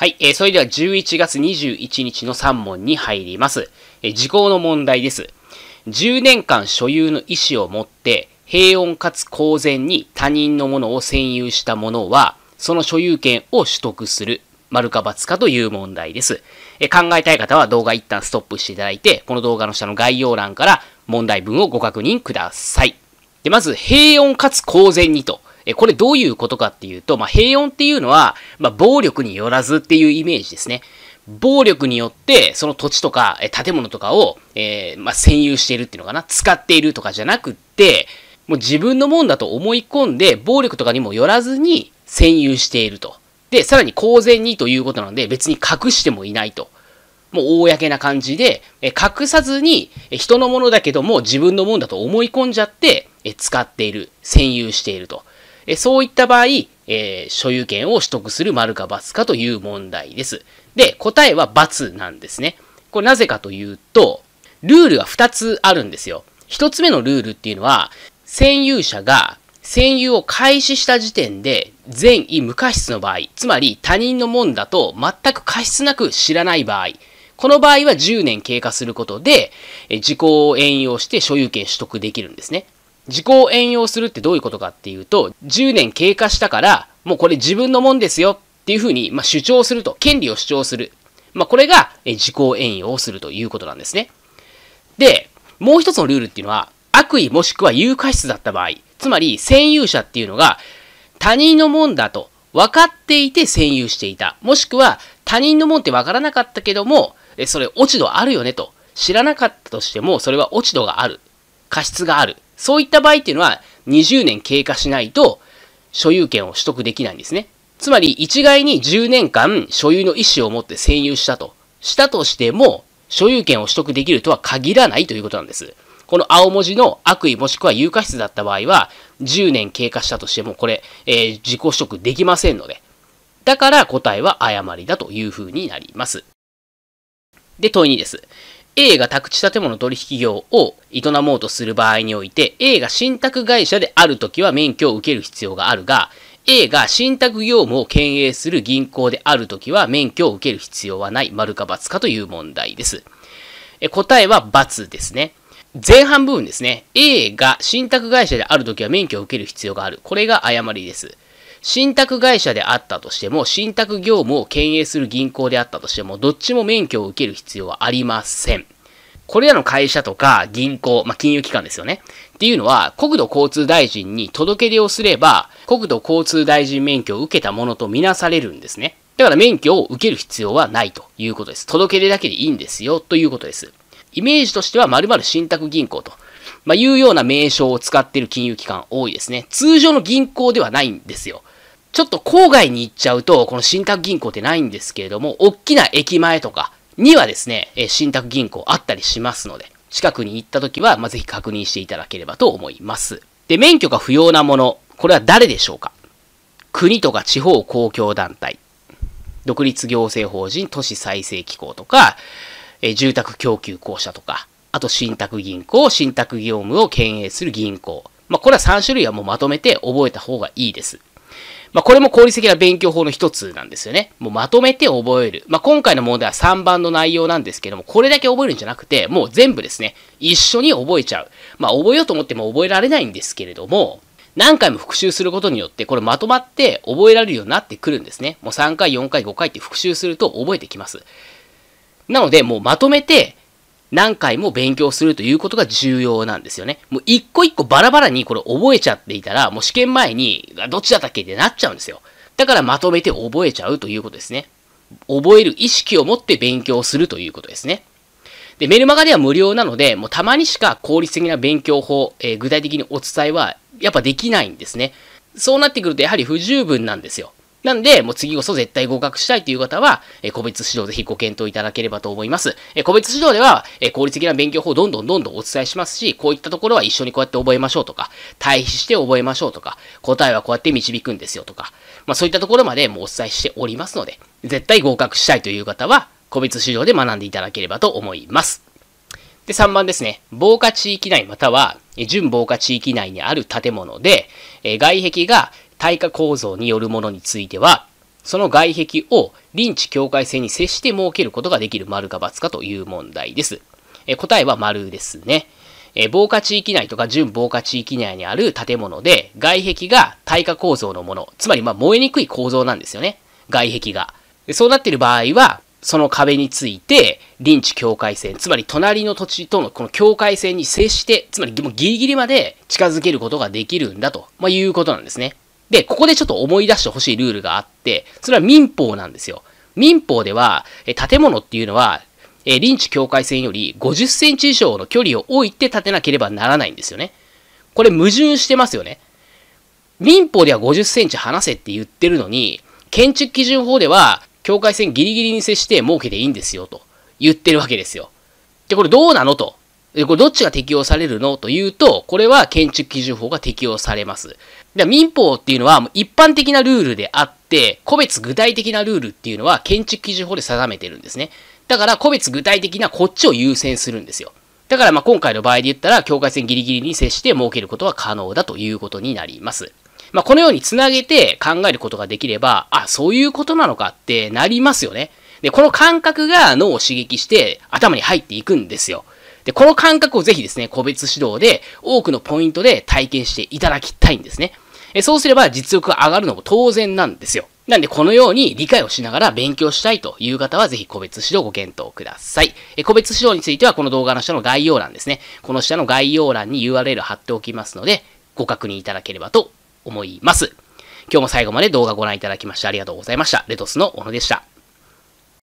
はい、えー、それでは11月21日の3問に入ります。えー、時効の問題です。10年間所有の意思を持って、平穏かつ公然に他人のものを占有した者は、その所有権を取得する。丸か×かという問題です。え考えたい方は動画一旦ストップしていただいて、この動画の下の概要欄から問題文をご確認ください。でまず、平穏かつ公然にとえこれどういうことかっていうと、まあ、平穏っていうのは、まあ、暴力によらずっていうイメージですね。暴力によって、その土地とか、え建物とかを、えー、まあ、占有しているっていうのかな、使っているとかじゃなくって、もう自分のもんだと思い込んで、暴力とかにもよらずに占有していると。で、さらに公然にということなので、別に隠してもいないと。もう公な感じで、え隠さずに人のものだけども自分のもんだと思い込んじゃってえ使っている、占有していると。えそういった場合、えー、所有権を取得する丸か×かという問題です。で、答えは×なんですね。これなぜかというと、ルールが2つあるんですよ。1つ目のルールっていうのは、占有者が占有を開始した時点で善意無過失の場合、つまり他人のもんだと全く過失なく知らない場合、この場合は10年経過することで、時効を援用して所有権取得できるんですね。時効を援用するってどういうことかっていうと、10年経過したから、もうこれ自分のもんですよっていうふうに、まあ、主張すると、権利を主張する。まあ、これが時効援用をするということなんですね。で、もう一つのルールっていうのは、悪意もしくは有過失だった場合、つまり占有者っていうのが他人のもんだと分かっていて占有していた。もしくは他人のもんって分からなかったけども、えそれ落ち度あるよねと。知らなかったとしても、それは落ち度がある。過失がある。そういった場合っていうのは20年経過しないと所有権を取得できないんですね。つまり一概に10年間所有の意思を持って占有したと。したとしても所有権を取得できるとは限らないということなんです。この青文字の悪意もしくは有価質だった場合は10年経過したとしてもこれ、えー、自己取得できませんので。だから答えは誤りだというふうになります。で、問い2です。A が宅地建物取引業を営もうとする場合において、A が信託会社であるときは免許を受ける必要があるが、A が信託業務を経営する銀行であるときは免許を受ける必要はない、丸か×かという問題です。え答えは×ですね。前半部分ですね。A が信託会社であるときは免許を受ける必要がある。これが誤りです。信託会社であったとしても、信託業務を経営する銀行であったとしても、どっちも免許を受ける必要はありません。これらの会社とか銀行、まあ、金融機関ですよね。っていうのは、国土交通大臣に届け出をすれば、国土交通大臣免許を受けたものとみなされるんですね。だから免許を受ける必要はないということです。届け出だけでいいんですよ、ということです。イメージとしては、〇〇信託銀行とまあ、いうような名称を使っている金融機関多いですね。通常の銀行ではないんですよ。ちょっと郊外に行っちゃうと、この信託銀行ってないんですけれども、大きな駅前とかにはですね、え信託銀行あったりしますので、近くに行った時は、まあ、ぜひ確認していただければと思います。で、免許が不要なもの、これは誰でしょうか？国とか地方公共団体、独立行政法人都市再生機構とか、え住宅供給公社とか、あと信託銀行、信託業務を経営する銀行。まあ、これは3種類はもうまとめて覚えた方がいいです。まあ、これも効率的な勉強法の一つなんですよね。もうまとめて覚える。まあ、今回の問題は3番の内容なんですけども、これだけ覚えるんじゃなくて、もう全部ですね、一緒に覚えちゃう。まあ、覚えようと思っても覚えられないんですけれども、何回も復習することによって、これまとまって覚えられるようになってくるんですね。もう3回、4回、5回って復習すると覚えてきます。なので、もうまとめて、何回も勉強するということが重要なんですよね。もう一個一個バラバラにこれ覚えちゃっていたら、もう試験前にどっちだったっけってなっちゃうんですよ。だからまとめて覚えちゃうということですね。覚える意識を持って勉強するということですね。で、メルマガでは無料なので、もうたまにしか効率的な勉強法、えー、具体的にお伝えはやっぱできないんですね。そうなってくるとやはり不十分なんですよ。なんで、もう次こそ絶対合格したいという方は、え個別指導ぜひご検討いただければと思います。え個別指導では、え効率的な勉強法をどんどんどんどんお伝えしますし、こういったところは一緒にこうやって覚えましょうとか、対比して覚えましょうとか、答えはこうやって導くんですよとか、まあそういったところまでもうお伝えしておりますので、絶対合格したいという方は、個別指導で学んでいただければと思います。で、3番ですね。防火地域内または、準防火地域内にある建物で、え外壁が耐火構造によるものについては、その外壁を臨地境界線に接して設けることができる丸か×かという問題です。え答えは丸ですね。え防火地域内とか準防火地域内にある建物で外壁が耐火構造のもの、つまりま燃えにくい構造なんですよね。外壁が。そうなっている場合は、その壁について、臨地境界線、つまり隣の土地とのこの境界線に接して、つまりもうギリギリまで近づけることができるんだと、まあ、いうことなんですね。で、ここでちょっと思い出してほしいルールがあって、それは民法なんですよ。民法では、え建物っていうのは、え臨地境界線より50センチ以上の距離を置いて建てなければならないんですよね。これ矛盾してますよね。民法では50センチ離せって言ってるのに、建築基準法では境界線ギリギリに接して設けていいんですよと言ってるわけですよ。で、これどうなのと？これどっちが適用されるの？というと、これは建築基準法が適用されます。で、民法っていうのは一般的なルールであって、個別具体的なルールっていうのは建築基準法で定めてるんですね。だから個別具体的なこっちを優先するんですよ。だからまあ今回の場合で言ったら境界線ギリギリに接して設けることは可能だということになります。まあ、このようにつなげて考えることができれば、あ、そういうことなのかってなりますよね。で、この感覚が脳を刺激して頭に入っていくんですよ。で、この感覚をぜひですね、個別指導で多くのポイントで体験していただきたいんですね。えそうすれば実力が上がるのも当然なんですよ。なんでこのように理解をしながら勉強したいという方はぜひ個別指導をご検討ください。え個別指導についてはこの動画の下の概要欄ですね。この下の概要欄に URL 貼っておきますのでご確認いただければと思います。今日も最後まで動画ご覧いただきましてありがとうございました。レトスの小野でした。